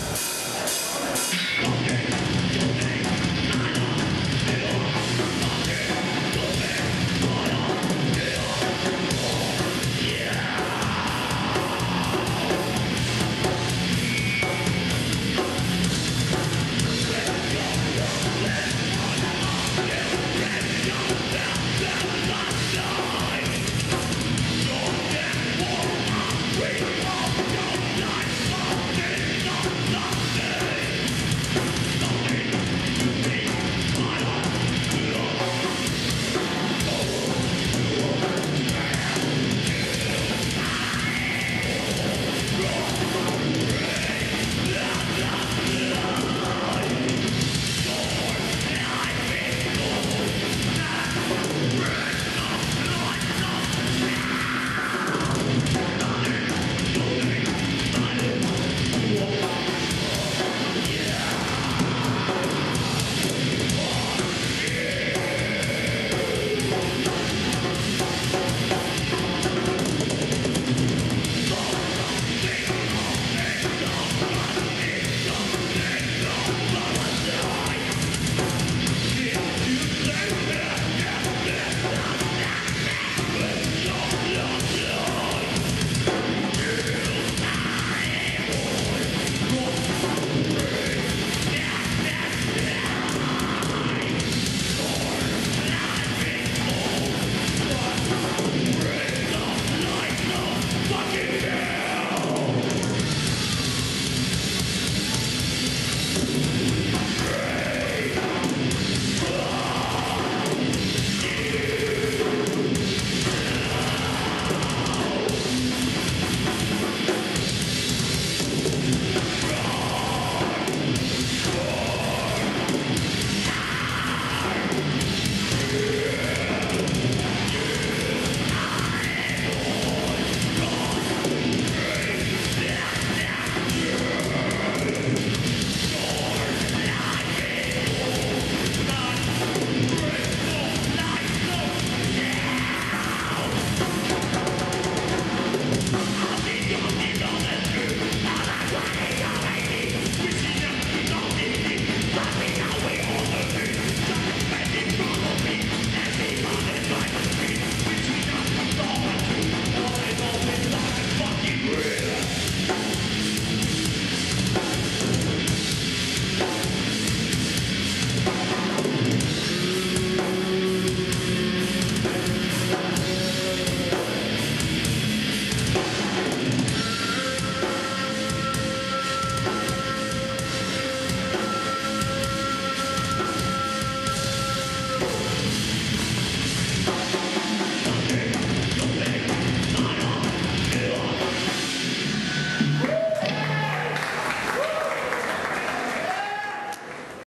Bye.